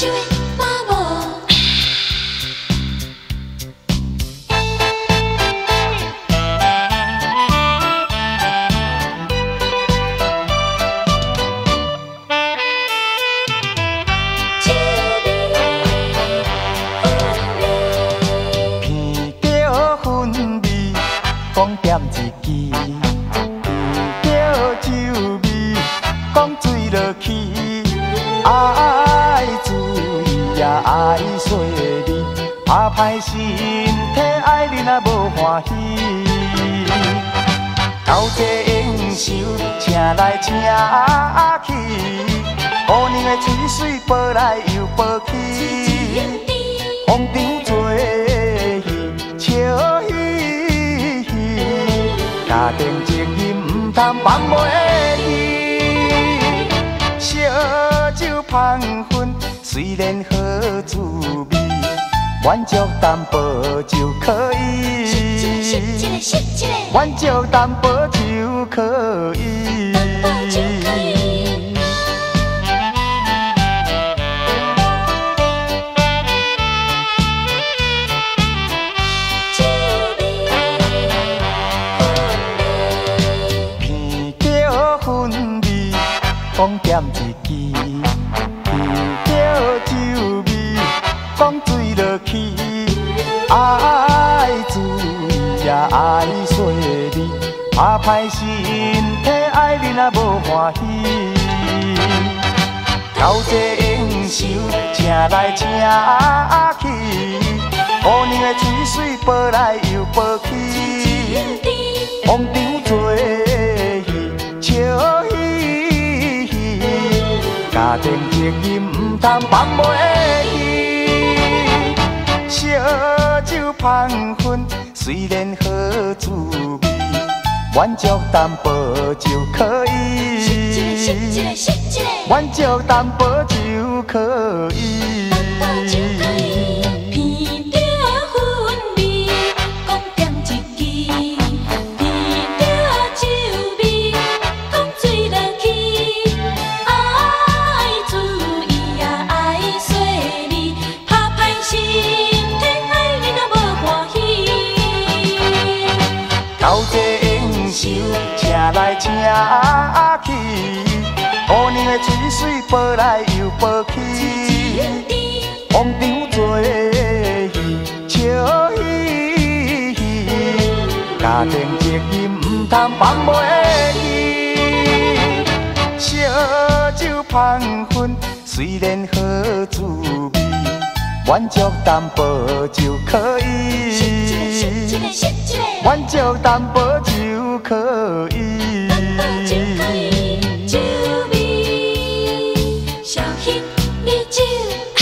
Chú ý, bao gồm chị đi. 歹身体爱你若无欢喜。交际应酬，请来请去，姑娘的嘴水飞来又飞去，红场做戏，笑嘻嘻，家庭情义唔通放袂记，烧酒芳薰虽然好滋味，满足淡薄就可以。挽救淡薄就可以。点一支；爱注意也爱细腻，怕歹身体爱你若无欢喜。交际应酬，请来请去，姑娘的嘴水飞来又飞去，红场做戏，笑嘻嘻，家庭情义唔通放袂芳薰虽然好滋味，满足淡薄就可以。满足淡薄就可以。请来请去，姑娘的嘴水飞来又飞去，红场做戏，笑嘻嘻，家庭责任唔通放袂记，烧酒芳薰虽然好滋味，满足淡薄就可以。挽救淡薄就「可以でもいい」「ちゅうび」「」「」